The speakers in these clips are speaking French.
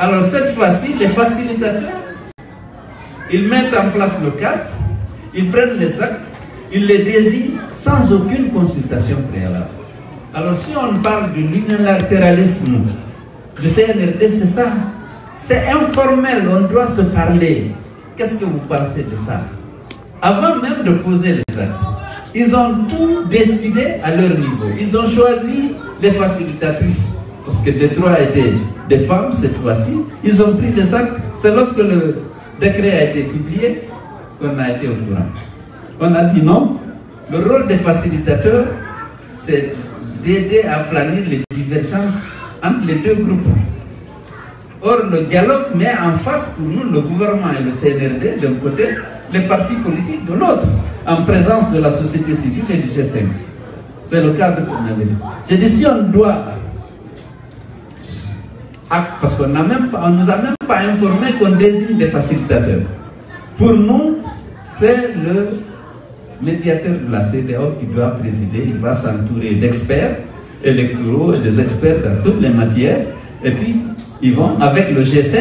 Alors cette fois-ci, les facilitateurs, ils mettent en place le cadre, ils prennent les actes, ils les désignent sans aucune consultation préalable. Alors si on parle de l'unilatéralisme du CNRD, c'est ça. C'est informel, on doit se parler. Qu'est-ce que vous pensez de ça? Avant même de poser les actes, ils ont tout décidé à leur niveau. Ils ont choisi les facilitatrices. Parce que Détroit était des femmes cette fois-ci. Ils ont pris des actes. C'est lorsque le décret a été publié qu'on a été au courant. On a dit non. Le rôle des facilitateurs, c'est d'aider à planir les divergences entre les deux groupes. Or, le dialogue met en face pour nous le gouvernement et le CNRD d'un côté, les partis politiques de l'autre, en présence de la société civile et du G5. C'est le cadre qu'on avait. J'ai dit, si on doit, parce qu'on ne nous a même pas informé qu'on désigne des facilitateurs. Pour nous, c'est le médiateur de la CDAO qui doit présider, il va s'entourer d'experts électoraux et des experts dans toutes les matières. Et puis, ils vont, avec le G5,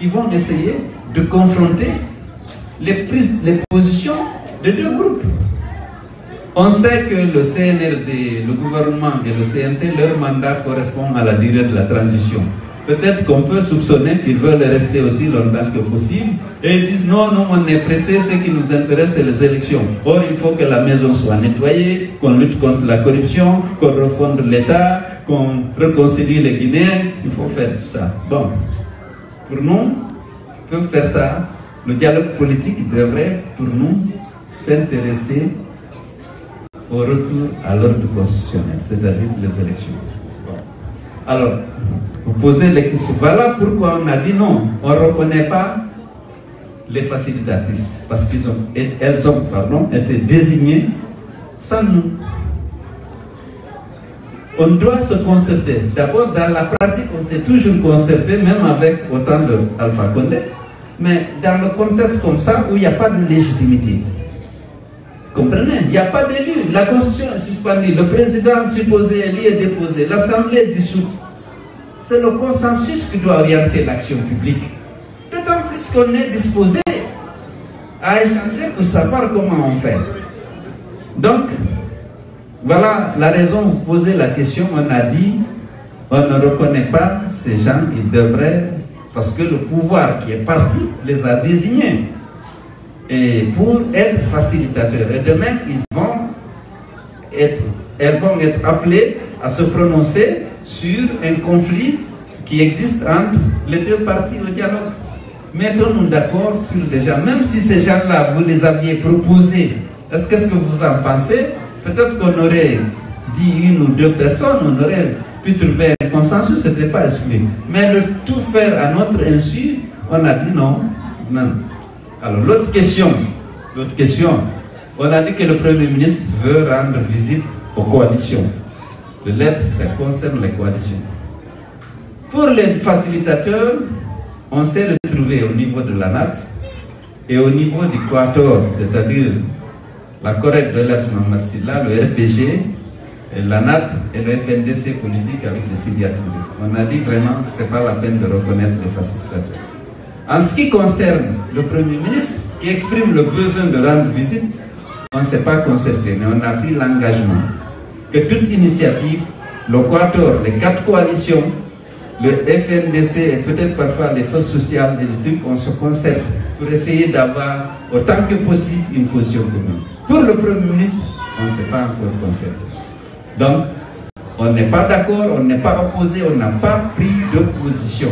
ils vont essayer de confronter les, les positions des deux groupes. On sait que le CNRD, le gouvernement et le CNT, leur mandat correspond à la durée de la transition. Peut-être qu'on peut soupçonner qu'ils veulent rester aussi longtemps que possible. Et ils disent non, non, on est pressé, ce qui nous intéresse, c'est les élections. Or, il faut que la maison soit nettoyée, qu'on lutte contre la corruption, qu'on refonde l'État, qu'on réconcilie les Guinéens. Il faut faire tout ça. Bon, pour nous, pour faire ça, le dialogue politique devrait, pour nous, s'intéresser au retour à l'ordre constitutionnel, c'est-à-dire les élections. Alors, posez les questions. Voilà pourquoi on a dit non, on ne reconnaît pas les facilitatrices, parce qu'elles ont, elles ont pardon, été désignées sans nous. On doit se concerter. D'abord, dans la pratique, on s'est toujours concerté, même avec autant d'Alpha Condé, mais dans le contexte comme ça, où il n'y a pas de légitimité. Comprenez? Il n'y a pas d'élu. La Constitution est suspendue. Le président supposé élu est déposé. L'Assemblée est dissoute. C'est le consensus qui doit orienter l'action publique. D'autant plus qu'on est disposé à échanger pour savoir comment on fait. Donc, voilà la raison vous posez la question. On a dit, on ne reconnaît pas ces gens, ils devraient, parce que le pouvoir qui est parti les a désignés et pour être facilitateurs. Et demain, ils vont être, elles vont être appelées à se prononcer sur un conflit qui existe entre les deux parties au dialogue. Mettons-nous d'accord sur les gens, même si ces gens-là, vous les aviez proposés, est-ce que ce que vous en pensez? Peut-être qu'on aurait dit une ou deux personnes, on aurait pu trouver un consensus, ce n'était pas exclu. Mais le tout faire à notre insu, on a dit non, non. Alors l'autre question, l'autre question, on a dit que le Premier ministre veut rendre visite aux coalitions. Le lettre, ça concerne les coalitions. Pour les facilitateurs, on s'est retrouvé au niveau de la NAT et au niveau du Quator, c'est-à-dire la Corée de l'Élargissement Silla, le RPG, la NAT et le FNDC politique avec les signatures. On a dit vraiment, ce n'est pas la peine de reconnaître les facilitateurs. En ce qui concerne le Premier ministre, qui exprime le besoin de rendre visite, on ne s'est pas concerté, mais on a pris l'engagement que toute initiative, le Quator, les quatre coalitions, le FNDC et peut-être parfois les forces sociales et les trucs, on se concerte pour essayer d'avoir autant que possible une position commune. Pour le Premier ministre, on ne s'est pas encore concerté. Donc, on n'est pas d'accord, on n'est pas opposé, on n'a pas pris de position.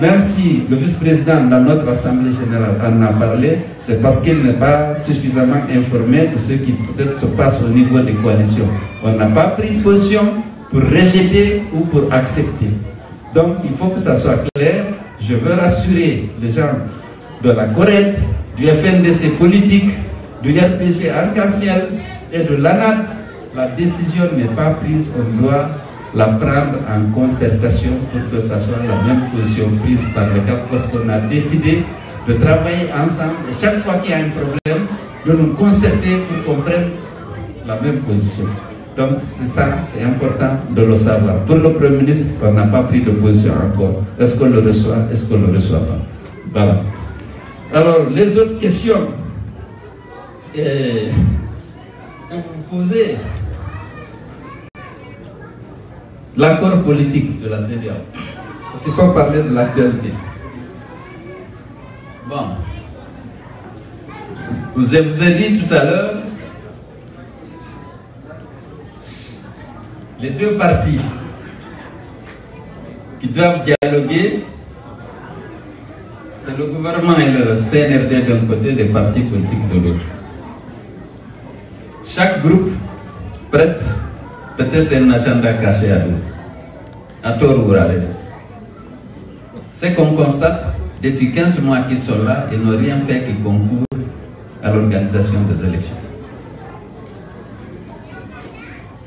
Même si le vice-président dans notre Assemblée générale en a parlé, c'est parce qu'il n'est pas suffisamment informé de ce qui peut-être se passe au niveau des coalitions. On n'a pas pris de position pour rejeter ou pour accepter. Donc il faut que ça soit clair. Je veux rassurer les gens de la Corée, du FNDC politique, du RPG arc-en-ciel et de l'ANAD. La décision n'est pas prise, on doit la prendre en concertation pour que ce soit la même position prise par le CAP parce qu'on a décidé de travailler ensemble et chaque fois qu'il y a un problème, de nous concerter pour qu'on prenne la même position. Donc c'est ça, c'est important de le savoir. Pour le Premier ministre, on n'a pas pris de position encore. Est-ce qu'on le reçoit Est-ce qu'on ne le reçoit pas? Voilà. Alors, les autres questions que vous posez, l'accord politique de la CDA. Parce qu'il faut parler de l'actualité. Bon. Vous ai dit tout à l'heure, les deux partis qui doivent dialoguer, c'est le gouvernement et le CNRD d'un côté, les partis politiques de l'autre. Chaque groupe prête peut-être un agenda caché à eux, à tort ou à raison. Ce qu'on constate, depuis 15 mois qu'ils sont là, ils n'ont rien fait qui concourt à l'organisation des élections.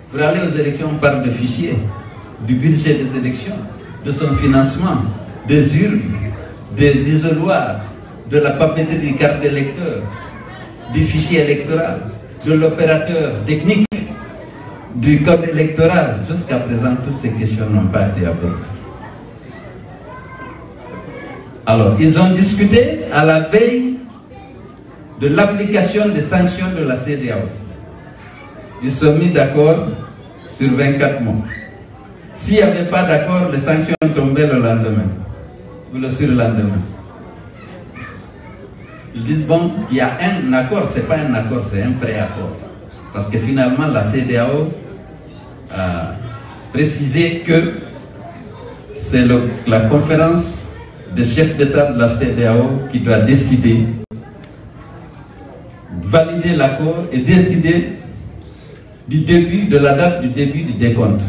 Pour aller aux élections, on parle de fichiers, du budget des élections, de son financement, des urnes, des isoloirs, de la papeterie carte d'électeur, du fichier électoral, de l'opérateur technique, du code électoral. Jusqu'à présent, toutes ces questions n'ont pas été abordées. Alors, ils ont discuté à la veille de l'application des sanctions de la CDAO. Ils sont mis d'accord sur 24 mois. S'il n'y avait pas d'accord, les sanctions tombaient le lendemain ou le surlendemain. Ils disent, bon, il y a un accord, ce n'est pas un accord, c'est un pré-accord. Parce que finalement, la CDAO a précisé que c'est la conférence des chefs d'État de la CDAO qui doit décider, valider l'accord et décider du début, de la date du début du décompte.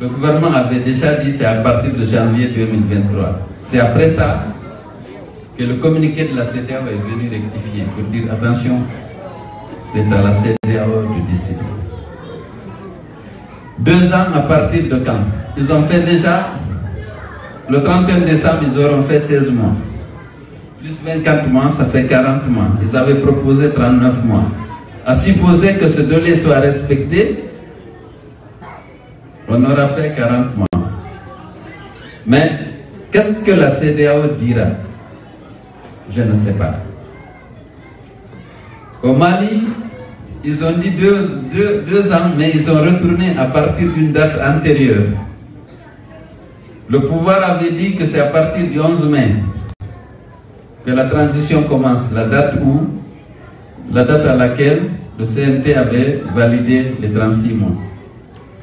Le gouvernement avait déjà dit c'est à partir de janvier 2023. C'est après ça que le communiqué de la CDAO est venu rectifier pour dire attention, c'est à la CDAO de décider. Deux ans à partir de quand? Ils ont fait déjà, le 31 décembre, ils auront fait 16 mois. Plus 24 mois, ça fait 40 mois. Ils avaient proposé 39 mois. À supposer que ce délai soit respecté, on aura fait 40 mois. Mais qu'est-ce que la CDAO dira? Je ne sais pas. Au Mali, ils ont dit deux, deux, ans, mais ils ont retourné à partir d'une date antérieure. Le pouvoir avait dit que c'est à partir du 11 mai que la transition commence, la date où, la date à laquelle le CNT avait validé les 36 mois.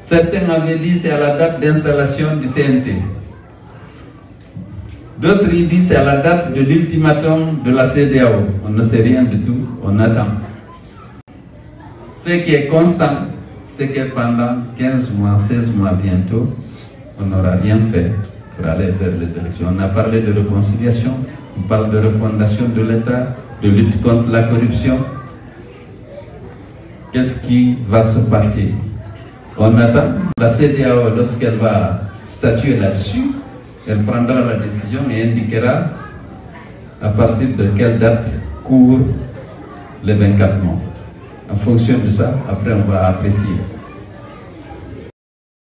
Certains avaient dit c'est à la date d'installation du CNT. D'autres disent c'est à la date de l'ultimatum de la CDAO. On ne sait rien du tout, on attend. Ce qui est constant, c'est que pendant 15 mois, 16 mois bientôt, on n'aura rien fait pour aller vers les élections. On a parlé de réconciliation, on parle de refondation de l'État, de lutte contre la corruption. Qu'est-ce qui va se passer? On attend la CDAO, lorsqu'elle va statuer là-dessus, elle prendra la décision et indiquera à partir de quelle date court les 24 mois. En fonction de ça, après on va apprécier.